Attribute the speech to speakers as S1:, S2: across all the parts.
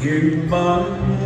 S1: You might.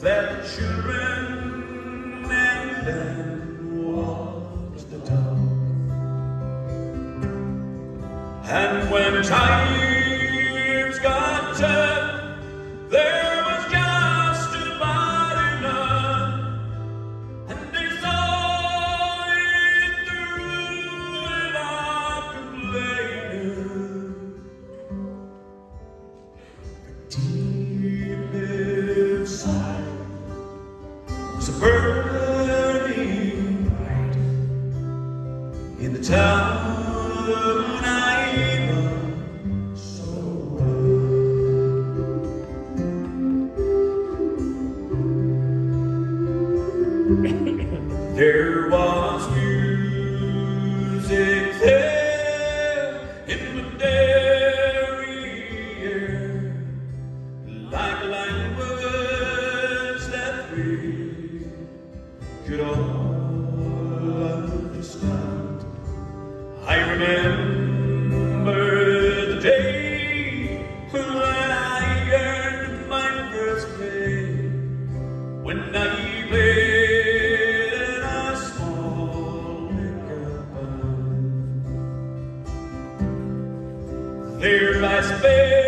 S1: that children and remember the day when I earned my first pay, when I played in a small liquor. There I spent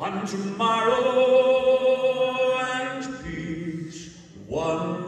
S1: and tomorrow and peace one